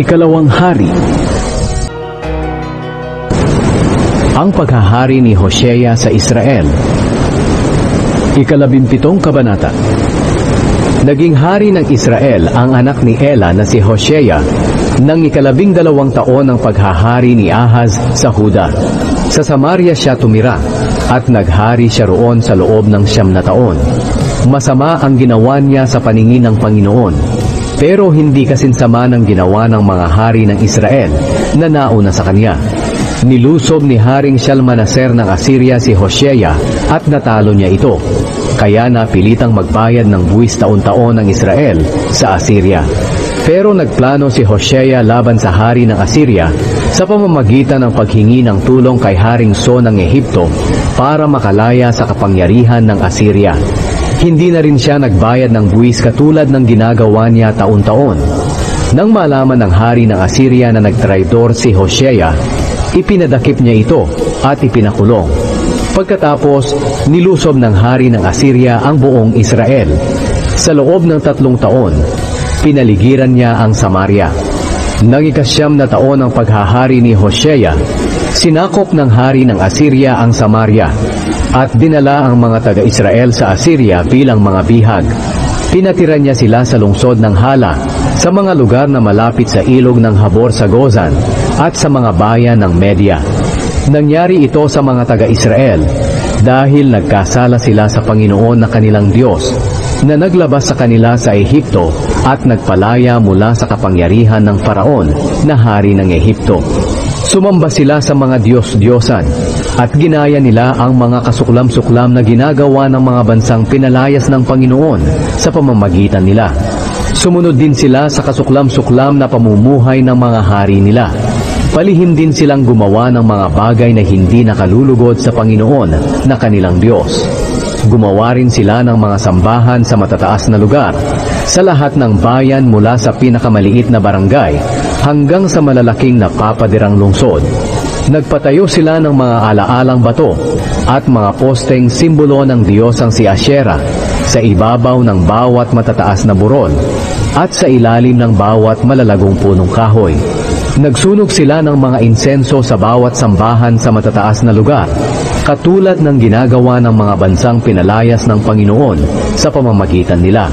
Ikalawang Hari Ang paghahari ni Hosea sa Israel Ikalabimpitong Kabanata Naging hari ng Israel ang anak ni Ela na si Hosea nang ikalabing dalawang taon ng paghahari ni Ahaz sa Huda. Sa Samaria siya tumira at naghari siya roon sa loob ng siyam na taon. Masama ang ginawa niya sa paningin ng Panginoon, pero hindi kasinsama ng ginawa ng mga hari ng Israel na nauna sa kanya. Nilusob ni Haring Shalmaneser ng Assyria si Hosea at natalo niya ito. Kaya napilitang magbayad ng buwis taon-taon ng Israel sa Assyria. Pero nagplano si Hosea laban sa hari ng Assyria sa pamamagitan ng paghingi ng tulong kay Haring So ng Ehipto para makalaya sa kapangyarihan ng Assyria. Hindi na rin siya nagbayad ng buwis katulad ng ginagawa niya taon-taon. Nang malaman ng hari ng Assyria na nagtraidor si Hosea, ipinadakip niya ito at ipinakulong. Pagkatapos, nilusob ng hari ng Assyria ang buong Israel. Sa loob ng tatlong taon, pinaligiran niya ang Samaria. Nang ikasyam na taon ng paghahari ni Hosea, sinakop ng hari ng Assyria ang Samaria at dinala ang mga taga-Israel sa Assyria bilang mga bihag. Pinatira niya sila sa lungsod ng Hala, sa mga lugar na malapit sa ilog ng Habor sa Gozan at sa mga bayan ng Media. Nangyari ito sa mga taga-Israel dahil nagkasala sila sa Panginoon na kanilang Diyos na naglabas sa kanila sa Ehipto at nagpalaya mula sa kapangyarihan ng Faraon na hari ng Ehipto. Sumamba sila sa mga Diyos-Diyosan at ginaya nila ang mga kasuklam-suklam na ginagawa ng mga bansang pinalayas ng Panginoon sa pamamagitan nila. Sumunod din sila sa kasuklam-suklam na pamumuhay ng mga hari nila. Palihim din silang gumawa ng mga bagay na hindi nakalulugod sa Panginoon na kanilang Diyos. Gumawa rin sila ng mga sambahan sa matataas na lugar, sa lahat ng bayan mula sa pinakamaliit na barangay hanggang sa malalaking napapadirang lungsod. Nagpatayo sila ng mga alaalang bato at mga posteng simbolo ng Diyos ang si Asherah sa ibabaw ng bawat matataas na burol at sa ilalim ng bawat malalagong punong kahoy. Nagsunog sila ng mga insenso sa bawat sambahan sa matataas na lugar, katulad ng ginagawa ng mga bansang pinalayas ng Panginoon sa pamamagitan nila.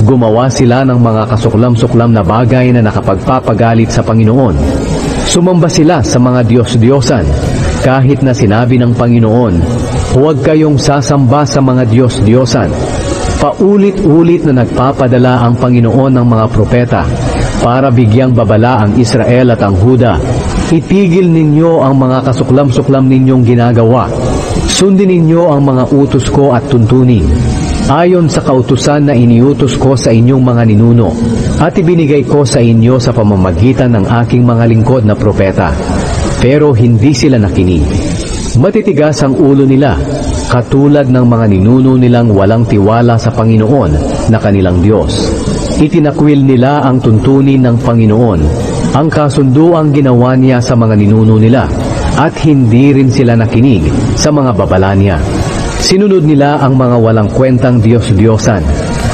Gumawa sila ng mga kasuklam-suklam na bagay na nakapagpapagalit sa Panginoon. Sumamba sila sa mga Diyos-Diyosan, kahit na sinabi ng Panginoon, huwag kayong sasamba sa mga Diyos-Diyosan. Paulit-ulit na nagpapadala ang Panginoon ng mga propeta para bigyang babala ang Israel at ang Huda. Itigil ninyo ang mga kasuklam-suklam ninyong ginagawa. Sundin ninyo ang mga utos ko at tuntunin. Ayon sa kautusan na iniutos ko sa inyong mga ninuno at ibinigay ko sa inyo sa pamamagitan ng aking mga lingkod na propeta. Pero hindi sila nakinig. Matitigas ang ulo nila, katulad ng mga ninuno nilang walang tiwala sa Panginoon na kanilang Diyos. Itinakwil nila ang tuntunin ng Panginoon, ang kasunduang ginawa niya sa mga ninuno nila, at hindi rin sila nakinig sa mga babala niya. Sinunod nila ang mga walang kwentang Diyos-Diyosan,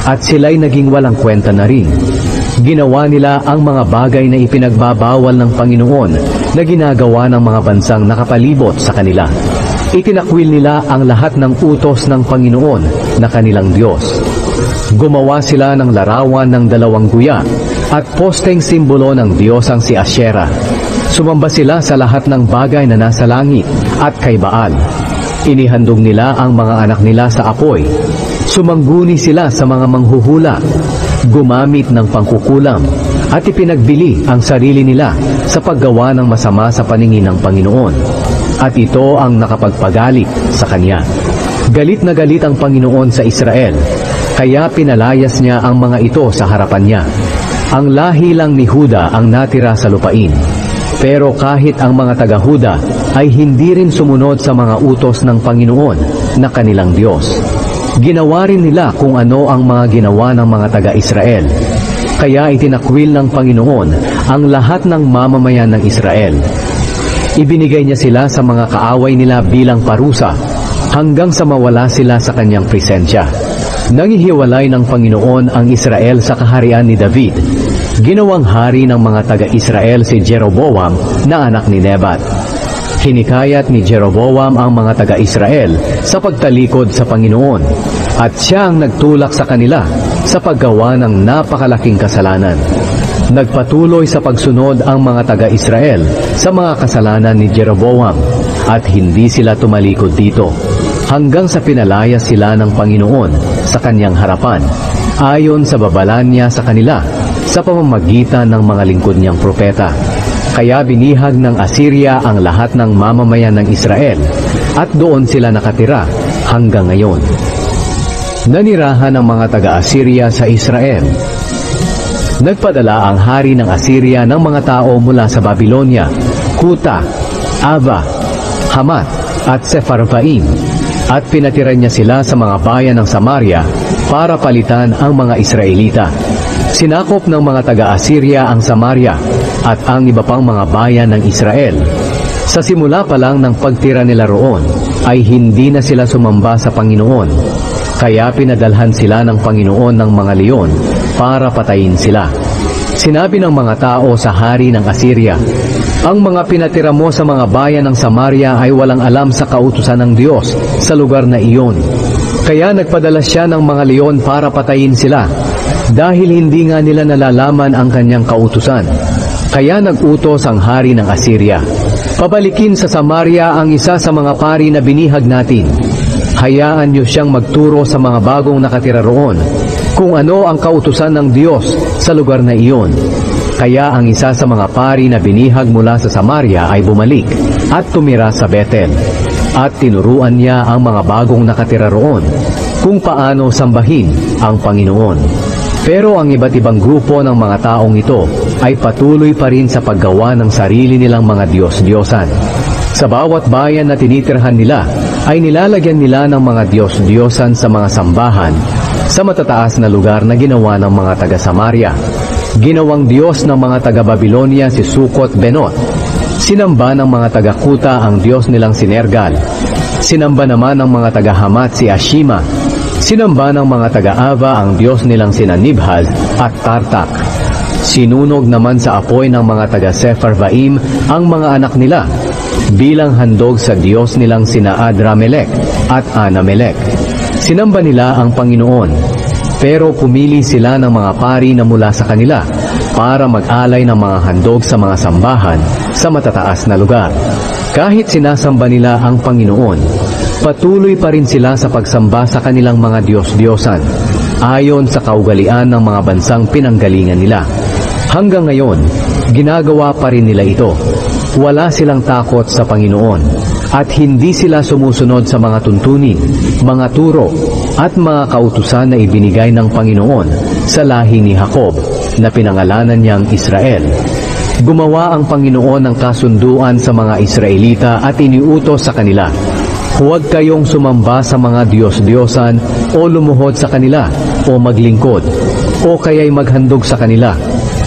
at sila'y naging walang kwenta na rin. Ginawa nila ang mga bagay na ipinagbabawal ng Panginoon na ginagawa ng mga bansang nakapalibot sa kanila. Itinakwil nila ang lahat ng utos ng Panginoon na kanilang Diyos. Gumawa sila ng larawan ng dalawang guya at posteng simbolo ng Diyos ang si Asherah. Sumamba sila sa lahat ng bagay na nasa langit at kay Baal. Inihandog nila ang mga anak nila sa apoy. Sumangguni sila sa mga manghuhula. Gumamit ng pangkukulam at ipinagbili ang sarili nila sa paggawa ng masama sa paningin ng Panginoon. At ito ang nakapagpagalit sa Kanya. Galit na galit ang Panginoon sa Israel, kaya pinalayas niya ang mga ito sa harapan niya. Ang lahi lang ni Huda ang natira sa lupain. Pero kahit ang mga taga-Huda ay hindi rin sumunod sa mga utos ng Panginoon na kanilang Diyos. Ginawa rin nila kung ano ang mga ginawa ng mga taga-Israel. Kaya itinakwil ng Panginoon ang lahat ng mamamayan ng Israel. Ibinigay niya sila sa mga kaaway nila bilang parusa hanggang sa mawala sila sa kanyang presensya. Nangihiwalay ng Panginoon ang Israel sa kaharian ni David Ginawang hari ng mga taga-Israel si Jeroboam na anak ni Nebat. Hinikayat ni Jeroboam ang mga taga-Israel sa pagtalikod sa Panginoon at siya ang nagtulak sa kanila sa paggawa ng napakalaking kasalanan. Nagpatuloy sa pagsunod ang mga taga-Israel sa mga kasalanan ni Jeroboam at hindi sila tumalikod dito hanggang sa pinalaya sila ng Panginoon sa kanyang harapan ayon sa babala niya sa kanila sa pamamagitan ng mga lingkod niyang propeta. Kaya binihag ng Assyria ang lahat ng mamamayan ng Israel at doon sila nakatira hanggang ngayon. Nanirahan ang mga taga-Assyria sa Israel. Nagpadala ang hari ng Assyria ng mga tao mula sa Babylonia, Kuta, Ava, Hamat at Sepharvaim at pinatiran niya sila sa mga bayan ng Samaria para palitan ang mga Israelita. Sinakop ng mga taga-Assyria ang Samaria at ang iba pang mga bayan ng Israel. Sa simula pa lang ng pagtira nila roon, ay hindi na sila sumamba sa Panginoon. Kaya pinadalhan sila ng Panginoon ng mga leon para patayin sila. Sinabi ng mga tao sa hari ng Assyria, Ang mga pinatira mo sa mga bayan ng Samaria ay walang alam sa kautusan ng Diyos sa lugar na iyon. Kaya nagpadala siya ng mga leon para patayin sila dahil hindi nga nila nalalaman ang kanyang kautusan. Kaya nagutos ang hari ng Assyria. Pabalikin sa Samaria ang isa sa mga pari na binihag natin. Hayaan niyo siyang magturo sa mga bagong nakatira roon kung ano ang kautusan ng Diyos sa lugar na iyon. Kaya ang isa sa mga pari na binihag mula sa Samaria ay bumalik at tumira sa Bethel. At tinuruan niya ang mga bagong nakatira roon kung paano sambahin ang Panginoon. Pero ang iba't ibang grupo ng mga taong ito ay patuloy pa rin sa paggawa ng sarili nilang mga Diyos-Diyosan. Sa bawat bayan na tinitirhan nila, ay nilalagyan nila ng mga Diyos-Diyosan sa mga sambahan sa matataas na lugar na ginawa ng mga taga-Samaria. Ginawang Diyos ng mga taga-Babilonia si Sukot Benot. Sinamba ng mga taga-Kuta ang Diyos nilang Sinergal. Sinamba naman ng mga taga-Hamat si Ashima Sinamba ng mga taga-Ava ang Diyos nilang sina Nibhaz at Tartak. Sinunog naman sa apoy ng mga taga-Sepharvaim ang mga anak nila bilang handog sa Diyos nilang sina Adramelech at Anamelech. Sinamba nila ang Panginoon, pero pumili sila ng mga pari na mula sa kanila para mag-alay ng mga handog sa mga sambahan sa matataas na lugar. Kahit sinasamba nila ang Panginoon, patuloy pa rin sila sa pagsamba sa kanilang mga Diyos-Diyosan, ayon sa kaugalian ng mga bansang pinanggalingan nila. Hanggang ngayon, ginagawa pa rin nila ito. Wala silang takot sa Panginoon at hindi sila sumusunod sa mga tuntunin, mga turo at mga kautusan na ibinigay ng Panginoon sa lahi ni Jacob na pinangalanan niyang Israel. Gumawa ang Panginoon ng kasunduan sa mga Israelita at iniutos sa kanila, Huwag kayong sumamba sa mga Diyos-Diyosan o lumuhod sa kanila o maglingkod o kaya'y maghandog sa kanila.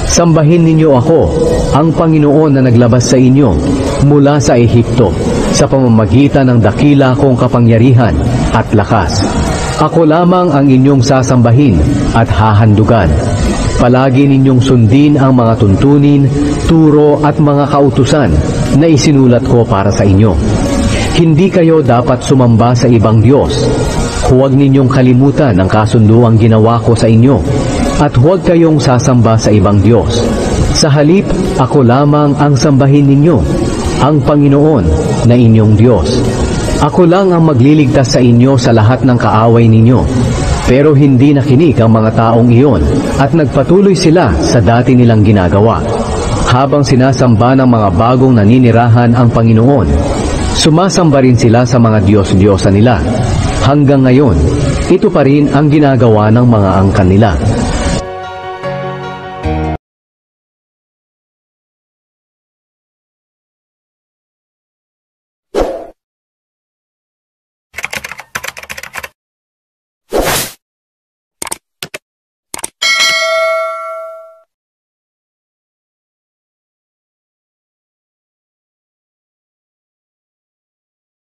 Sambahin ninyo ako, ang Panginoon na naglabas sa inyo mula sa Ehipto sa pamamagitan ng dakila kong kapangyarihan at lakas. Ako lamang ang inyong sasambahin at hahandugan. Palagi ninyong sundin ang mga tuntunin, turo at mga kautusan na isinulat ko para sa inyo. Hindi kayo dapat sumamba sa ibang Diyos. Huwag ninyong kalimutan ang kasunduang ginawa ko sa inyo. At huwag kayong sasamba sa ibang Diyos. Sa halip, ako lamang ang sambahin ninyo, ang Panginoon na inyong Diyos. Ako lang ang magliligtas sa inyo sa lahat ng kaaway ninyo. Pero hindi nakinig ang mga taong iyon at nagpatuloy sila sa dati nilang ginagawa. Habang sinasamba ng mga bagong naninirahan ang Panginoon, sumasamba rin sila sa mga Diyos-Diyosa nila. Hanggang ngayon, ito pa rin ang ginagawa ng mga angkan nila.